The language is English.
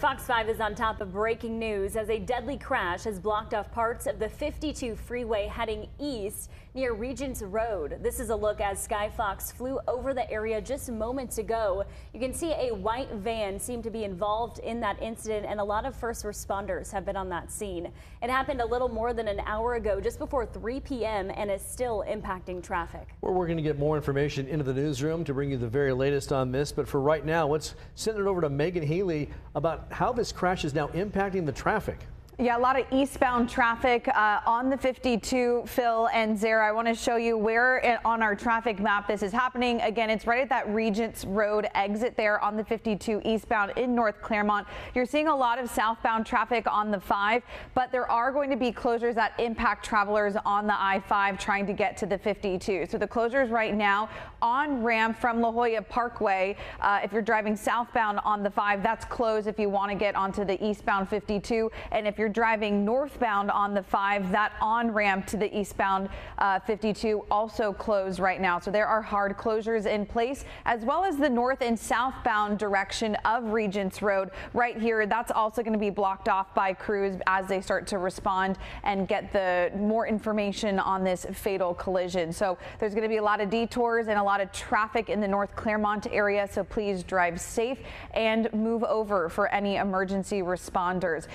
Fox 5 is on top of breaking news as a deadly crash has blocked off parts of the 52 freeway heading east near Regents Road. This is a look as Skyfox flew over the area just moments ago. You can see a white van seemed to be involved in that incident and a lot of first responders have been on that scene. It happened a little more than an hour ago just before 3 p.m. and is still impacting traffic. We're working to get more information into the newsroom to bring you the very latest on this. But for right now, let's send it over to Megan Healy about how this crash is now impacting the traffic. Yeah, a lot of eastbound traffic uh, on the 52, Phil and Zara. I want to show you where on our traffic map this is happening. Again, it's right at that Regents Road exit there on the 52 eastbound in North Clairemont. You're seeing a lot of southbound traffic on the 5, but there are going to be closures that impact travelers on the I-5 trying to get to the 52. So the closures right now on ramp from La Jolla Parkway. Uh, if you're driving southbound on the 5, that's closed if you want to get onto the eastbound 52. And if you're driving northbound on the 5, that on ramp to the eastbound uh, 52 also closed right now. So there are hard closures in place, as well as the north and southbound direction of Regents Road right here. That's also going to be blocked off by crews as they start to respond and get the more information on this fatal collision. So there's going to be a lot of detours and a lot of traffic in the North Clairemont area. So please drive safe and move over for any emergency responders.